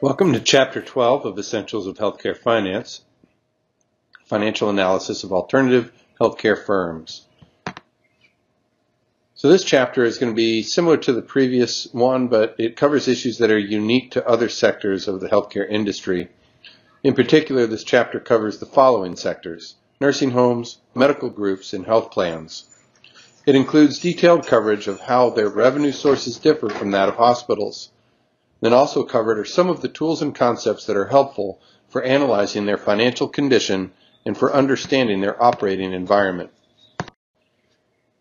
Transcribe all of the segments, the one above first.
Welcome to Chapter 12 of Essentials of Healthcare Finance, Financial Analysis of Alternative Healthcare Firms. So this chapter is going to be similar to the previous one, but it covers issues that are unique to other sectors of the healthcare industry. In particular, this chapter covers the following sectors, nursing homes, medical groups, and health plans. It includes detailed coverage of how their revenue sources differ from that of hospitals. Then also covered are some of the tools and concepts that are helpful for analyzing their financial condition and for understanding their operating environment.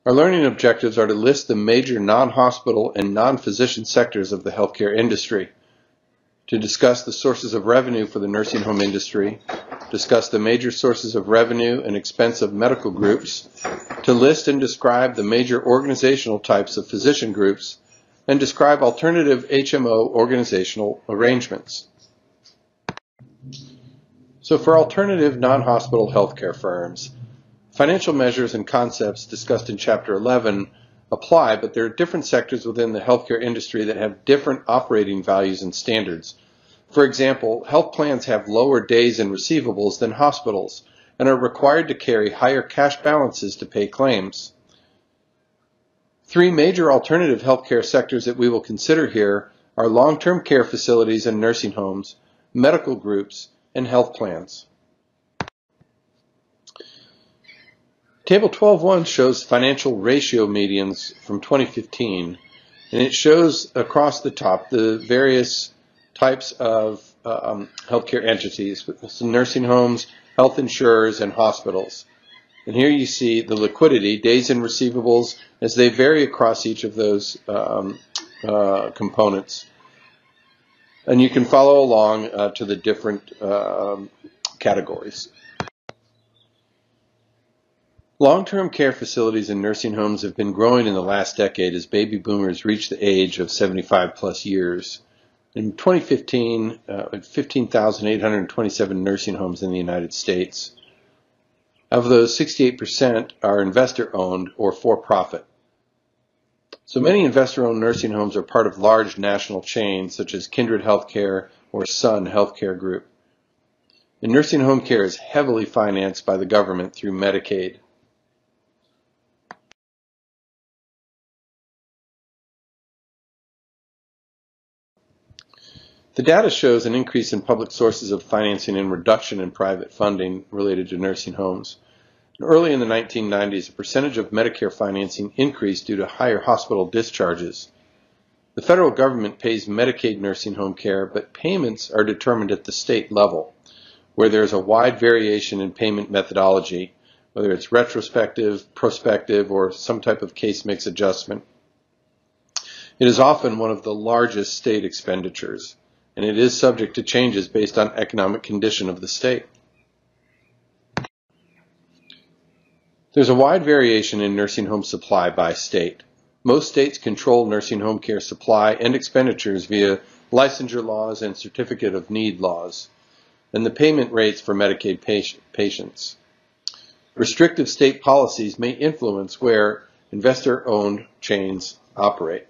Our learning objectives are to list the major non-hospital and non-physician sectors of the healthcare industry, to discuss the sources of revenue for the nursing home industry, discuss the major sources of revenue and expense of medical groups, to list and describe the major organizational types of physician groups, and describe alternative HMO organizational arrangements. So for alternative non-hospital healthcare firms, financial measures and concepts discussed in Chapter 11 apply, but there are different sectors within the healthcare industry that have different operating values and standards. For example, health plans have lower days in receivables than hospitals and are required to carry higher cash balances to pay claims. Three major alternative healthcare sectors that we will consider here are long-term care facilities and nursing homes, medical groups, and health plans. Table 12.1 shows financial ratio medians from 2015, and it shows across the top the various types of um, healthcare entities, nursing homes, health insurers, and hospitals. And here you see the liquidity, days in receivables, as they vary across each of those um, uh, components. And you can follow along uh, to the different uh, categories. Long-term care facilities and nursing homes have been growing in the last decade as baby boomers reach the age of 75 plus years. In 2015, uh, 15,827 nursing homes in the United States. Of those, 68% are investor owned or for profit. So many investor owned nursing homes are part of large national chains such as Kindred Healthcare or Sun Healthcare Group. And nursing home care is heavily financed by the government through Medicaid. The data shows an increase in public sources of financing and reduction in private funding related to nursing homes. Early in the 1990s, the percentage of Medicare financing increased due to higher hospital discharges. The federal government pays Medicaid nursing home care, but payments are determined at the state level, where there is a wide variation in payment methodology, whether it's retrospective, prospective, or some type of case mix adjustment. It is often one of the largest state expenditures and it is subject to changes based on economic condition of the state. There's a wide variation in nursing home supply by state. Most states control nursing home care supply and expenditures via licensure laws and certificate of need laws, and the payment rates for Medicaid patients. Restrictive state policies may influence where investor-owned chains operate.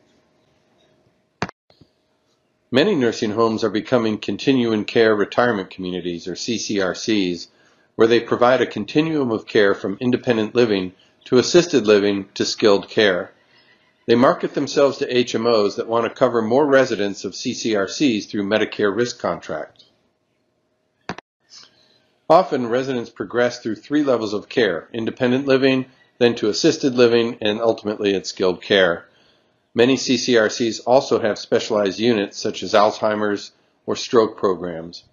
Many nursing homes are becoming continuing care retirement communities, or CCRCs, where they provide a continuum of care from independent living to assisted living to skilled care. They market themselves to HMOs that want to cover more residents of CCRCs through Medicare risk contracts. Often residents progress through three levels of care, independent living, then to assisted living, and ultimately at skilled care. Many CCRCs also have specialized units such as Alzheimer's or stroke programs.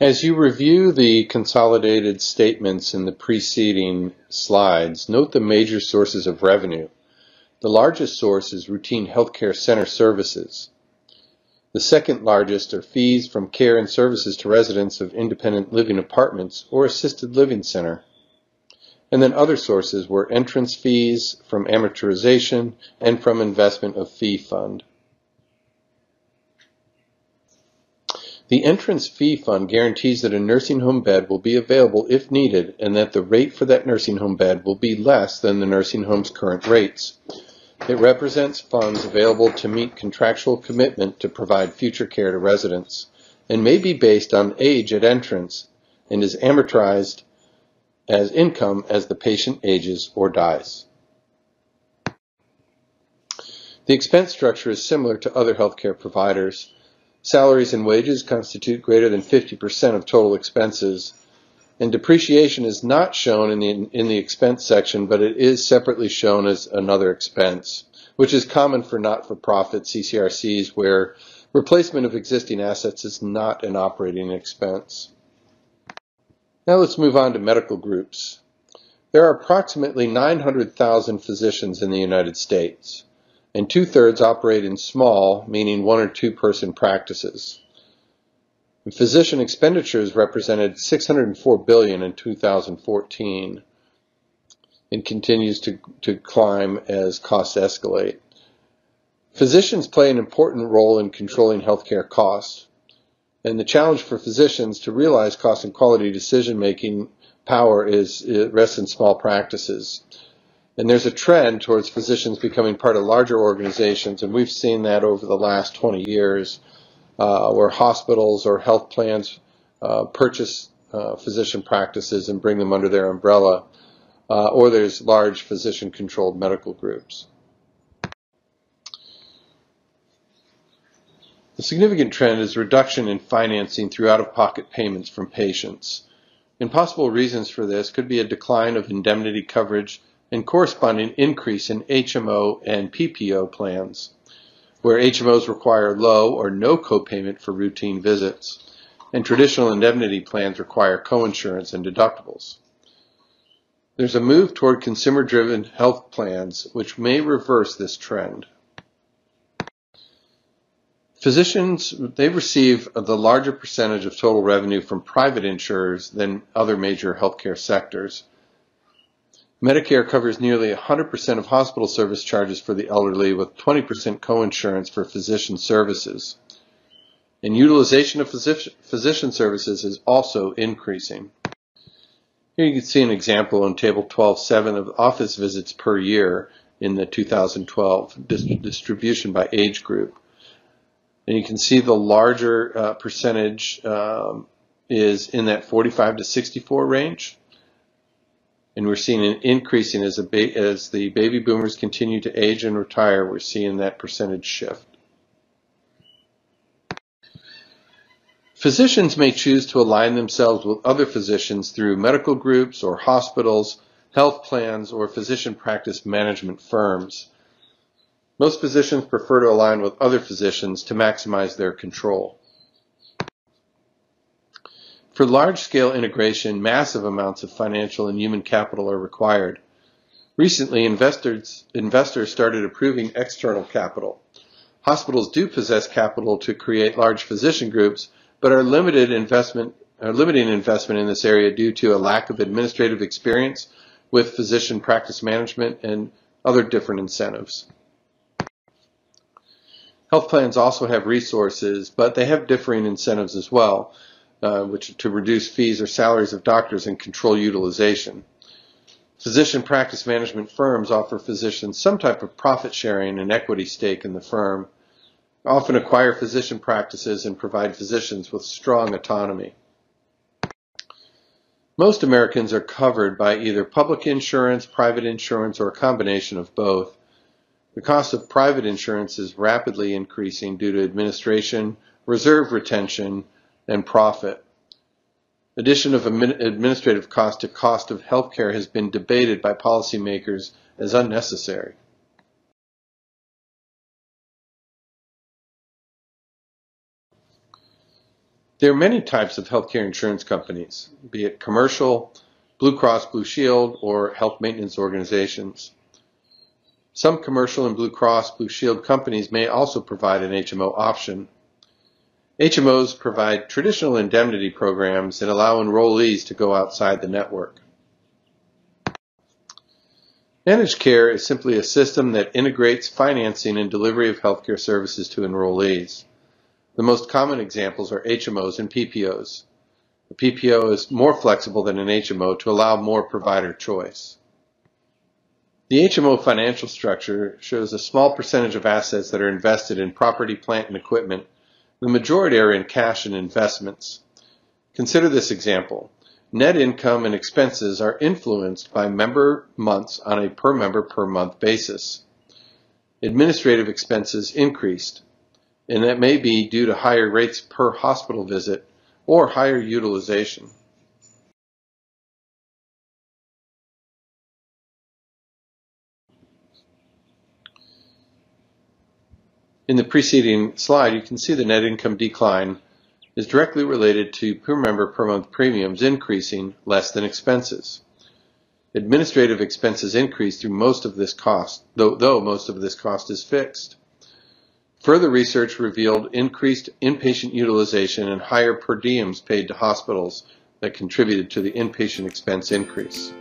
As you review the consolidated statements in the preceding slides, note the major sources of revenue. The largest source is routine healthcare center services. The second largest are fees from care and services to residents of independent living apartments or assisted living center. And then other sources were entrance fees from amortization and from investment of fee fund. The entrance fee fund guarantees that a nursing home bed will be available if needed and that the rate for that nursing home bed will be less than the nursing home's current rates. It represents funds available to meet contractual commitment to provide future care to residents and may be based on age at entrance and is amortized as income as the patient ages or dies. The expense structure is similar to other healthcare providers. Salaries and wages constitute greater than 50% of total expenses, and depreciation is not shown in the, in the expense section, but it is separately shown as another expense, which is common for not-for-profit CCRCs where replacement of existing assets is not an operating expense. Now let's move on to medical groups. There are approximately 900,000 physicians in the United States and two-thirds operate in small, meaning one or two person practices. And physician expenditures represented 604 billion in 2014 and continues to, to climb as costs escalate. Physicians play an important role in controlling healthcare costs, and the challenge for physicians to realize cost and quality decision making power is rests in small practices. And there's a trend towards physicians becoming part of larger organizations, and we've seen that over the last 20 years, uh, where hospitals or health plans uh, purchase uh, physician practices and bring them under their umbrella, uh, or there's large physician-controlled medical groups. The significant trend is reduction in financing through out-of-pocket payments from patients. And possible reasons for this could be a decline of indemnity coverage and corresponding increase in HMO and PPO plans, where HMOs require low or no copayment for routine visits, and traditional indemnity plans require coinsurance and deductibles. There's a move toward consumer-driven health plans which may reverse this trend. Physicians, they receive the larger percentage of total revenue from private insurers than other major healthcare sectors, Medicare covers nearly 100% of hospital service charges for the elderly with 20% coinsurance for physician services. And utilization of physician services is also increasing. Here you can see an example on table 12.7 of office visits per year in the 2012 distribution by age group. And you can see the larger uh, percentage um, is in that 45 to 64 range and we're seeing an increasing as, as the baby boomers continue to age and retire. We're seeing that percentage shift. Physicians may choose to align themselves with other physicians through medical groups or hospitals, health plans, or physician practice management firms. Most physicians prefer to align with other physicians to maximize their control. For large-scale integration, massive amounts of financial and human capital are required. Recently, investors, investors started approving external capital. Hospitals do possess capital to create large physician groups, but are limited investment are limiting investment in this area due to a lack of administrative experience with physician practice management and other different incentives. Health plans also have resources, but they have differing incentives as well uh, which to reduce fees or salaries of doctors and control utilization. Physician practice management firms offer physicians some type of profit sharing and equity stake in the firm, often acquire physician practices and provide physicians with strong autonomy. Most Americans are covered by either public insurance, private insurance, or a combination of both. The cost of private insurance is rapidly increasing due to administration, reserve retention, and profit. Addition of administrative cost to cost of healthcare has been debated by policymakers as unnecessary. There are many types of healthcare insurance companies, be it commercial, Blue Cross Blue Shield, or health maintenance organizations. Some commercial and Blue Cross Blue Shield companies may also provide an HMO option HMOs provide traditional indemnity programs and allow enrollees to go outside the network. Managed care is simply a system that integrates financing and delivery of healthcare services to enrollees. The most common examples are HMOs and PPOs. A PPO is more flexible than an HMO to allow more provider choice. The HMO financial structure shows a small percentage of assets that are invested in property, plant, and equipment. The majority are in cash and investments. Consider this example. Net income and expenses are influenced by member months on a per member per month basis. Administrative expenses increased, and that may be due to higher rates per hospital visit or higher utilization. In the preceding slide, you can see the net income decline is directly related to per member per month premiums increasing less than expenses. Administrative expenses increase through most of this cost, though, though most of this cost is fixed. Further research revealed increased inpatient utilization and higher per diems paid to hospitals that contributed to the inpatient expense increase.